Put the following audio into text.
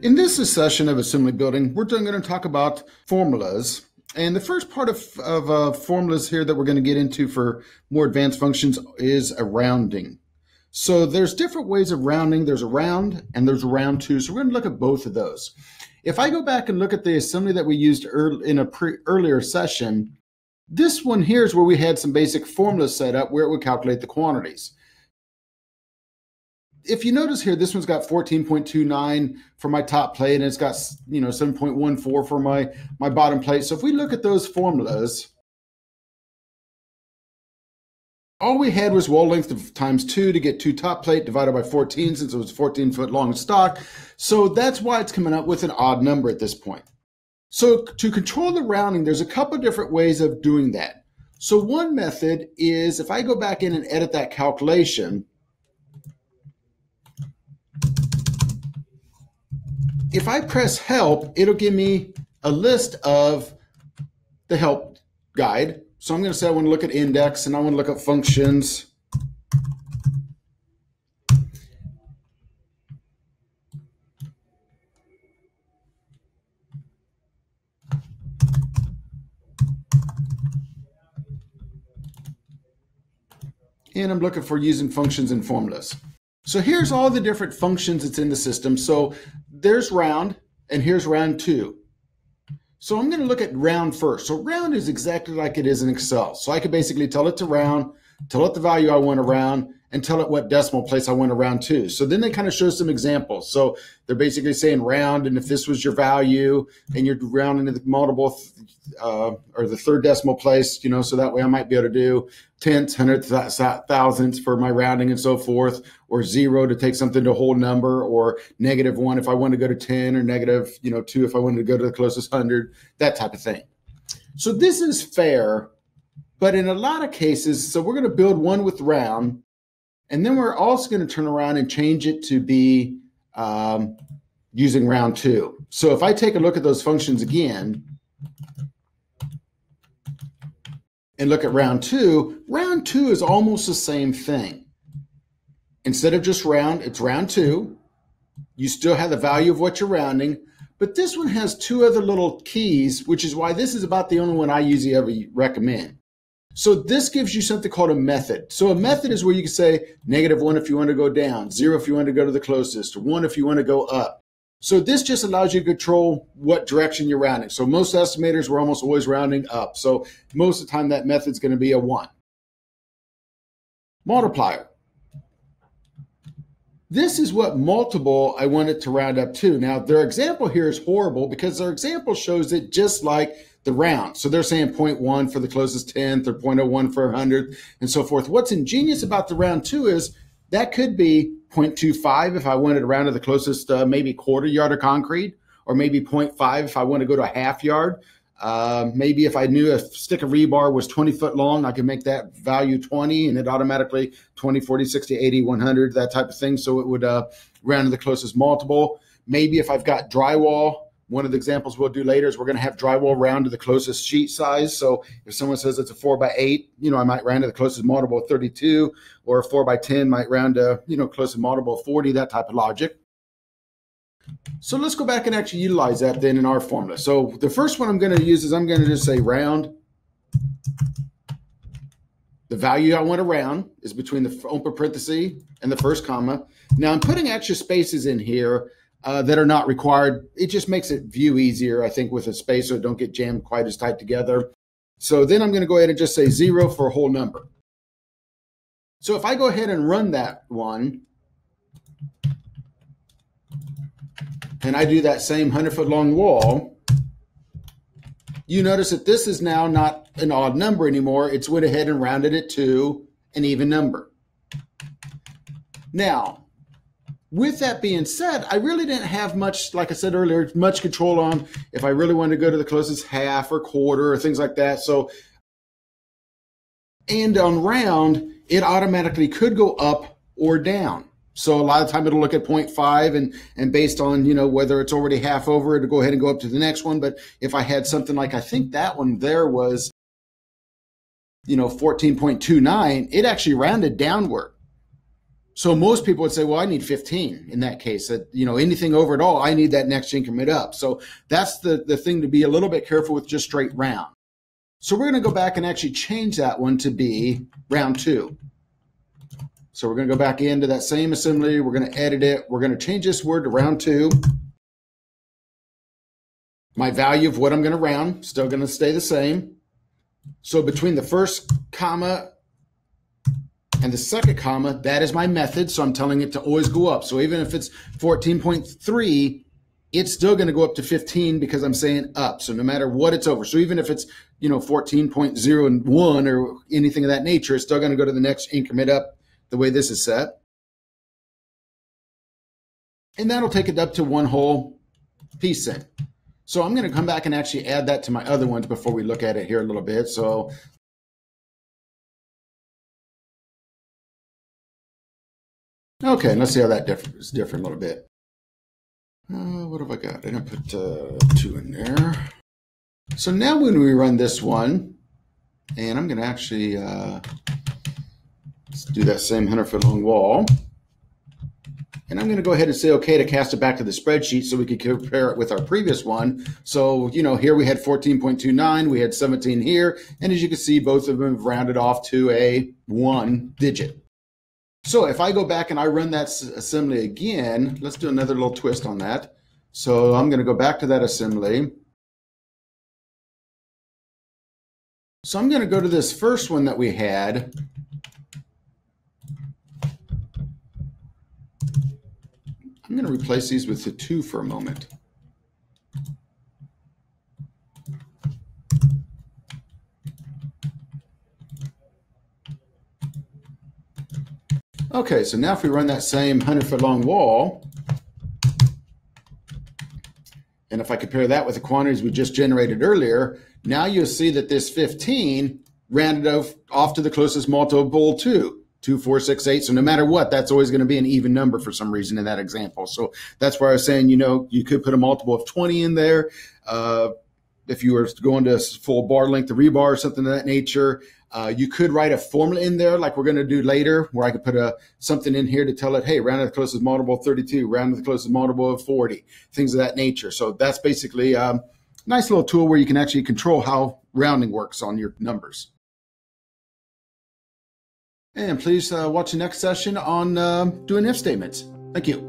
In this session of assembly building, we're going to talk about formulas. And the first part of, of uh, formulas here that we're going to get into for more advanced functions is a rounding. So there's different ways of rounding. There's a round and there's a round two. So we're going to look at both of those. If I go back and look at the assembly that we used in a pre- earlier session, this one here is where we had some basic formulas set up where it would calculate the quantities if you notice here, this one's got 14.29 for my top plate, and it's got you know 7.14 for my my bottom plate. So if we look at those formulas, all we had was wall length of times two to get two top plate divided by 14 since it was 14 foot long stock. So that's why it's coming up with an odd number at this point. So to control the rounding, there's a couple different ways of doing that. So one method is if I go back in and edit that calculation, if I press help, it'll give me a list of the help guide. So I'm going to say I want to look at index and I want to look at functions. And I'm looking for using functions and formulas. So here's all the different functions that's in the system. So there's round, and here's round two. So I'm going to look at round first. So round is exactly like it is in Excel. So I could basically tell it to round, tell it the value I want around, and tell it what decimal place I want to round to. So then they kind of show some examples. So they're basically saying round, and if this was your value, and you're rounding to the multiple uh, or the third decimal place, you know, so that way I might be able to do tenths, hundredths, thousandths for my rounding and so forth, or zero to take something to a whole number, or negative one if I want to go to 10, or negative, you know, two if I wanted to go to the closest hundred, that type of thing. So this is fair, but in a lot of cases, so we're going to build one with round, and then we're also going to turn around and change it to be um, using round two. So if I take a look at those functions again, and look at round two, round two is almost the same thing. Instead of just round, it's round two. You still have the value of what you're rounding, but this one has two other little keys, which is why this is about the only one I usually ever recommend. So this gives you something called a method. So a method is where you can say negative one if you want to go down, zero if you want to go to the closest, one if you want to go up. So this just allows you to control what direction you're rounding. So most estimators were almost always rounding up. So most of the time that method's going to be a one. Multiplier. This is what multiple I want it to round up to. Now their example here is horrible because their example shows it just like the round. So they're saying 0.1 for the closest tenth or 0.01 for a hundredth and so forth. What's ingenious about the round two is that could be 0.25 if I wanted around to the closest uh, maybe quarter yard of concrete, or maybe 0.5 if I want to go to a half yard. Uh, maybe if I knew a stick of rebar was 20 foot long, I could make that value 20 and it automatically 20, 40, 60, 80, 100, that type of thing. So it would uh, round to the closest multiple. Maybe if I've got drywall one of the examples we'll do later is we're going to have drywall round to the closest sheet size. So if someone says it's a four by eight, you know, I might round to the closest multiple of 32, or a four by 10 might round to, you know, closest multiple of 40, that type of logic. So let's go back and actually utilize that then in our formula. So the first one I'm going to use is I'm going to just say round. The value I want to round is between the open parenthesis and the first comma. Now I'm putting extra spaces in here uh, that are not required. It just makes it view easier, I think, with a space so don't get jammed quite as tight together. So then I'm going to go ahead and just say zero for a whole number. So if I go ahead and run that one, and I do that same 100 foot long wall, you notice that this is now not an odd number anymore. It's went ahead and rounded it to an even number. Now, with that being said, I really didn't have much, like I said earlier, much control on if I really wanted to go to the closest half or quarter or things like that. So, and on round, it automatically could go up or down. So a lot of time it'll look at 0.5 and, and based on, you know, whether it's already half over, it'll go ahead and go up to the next one. But if I had something like, I think that one there was, you know, 14.29, it actually rounded downward. So most people would say, well, I need 15 in that case. That you know, anything over at all, I need that next increment up. So that's the the thing to be a little bit careful with just straight round. So we're going to go back and actually change that one to be round two. So we're going to go back into that same assembly. We're going to edit it. We're going to change this word to round two. My value of what I'm going to round still going to stay the same. So between the first comma and the second comma, that is my method. So I'm telling it to always go up. So even if it's 14.3, it's still going to go up to 15 because I'm saying up. So no matter what it's over. So even if it's, you know, 14.01 or anything of that nature, it's still going to go to the next increment up the way this is set. And that'll take it up to one whole piece in. So I'm going to come back and actually add that to my other ones before we look at it here a little bit. So Okay, let's see how that differs different a little bit. Uh, what have I got? I didn't put uh, two in there. So now when we run this one, and I'm going to actually uh, do that same 100 foot long wall. And I'm going to go ahead and say okay to cast it back to the spreadsheet so we could compare it with our previous one. So, you know, here we had 14.29, we had 17 here. And as you can see, both of them have rounded off to a one digit. So if I go back and I run that assembly again, let's do another little twist on that. So I'm going to go back to that assembly. So I'm going to go to this first one that we had. I'm going to replace these with the two for a moment. Okay, so now if we run that same 100 foot long wall, and if I compare that with the quantities we just generated earlier, now you'll see that this 15 rounded off, off to the closest multiple 2, 2, 4, 6, 8. So no matter what, that's always going to be an even number for some reason in that example. So that's where I was saying, you know, you could put a multiple of 20 in there. Uh, if you were going to full bar length of rebar or something of that nature, uh, you could write a formula in there, like we're going to do later, where I could put a something in here to tell it, hey, round to the closest multiple of 32, round to the closest multiple of 40, things of that nature. So that's basically a um, nice little tool where you can actually control how rounding works on your numbers. And please uh, watch the next session on uh, doing if statements. Thank you.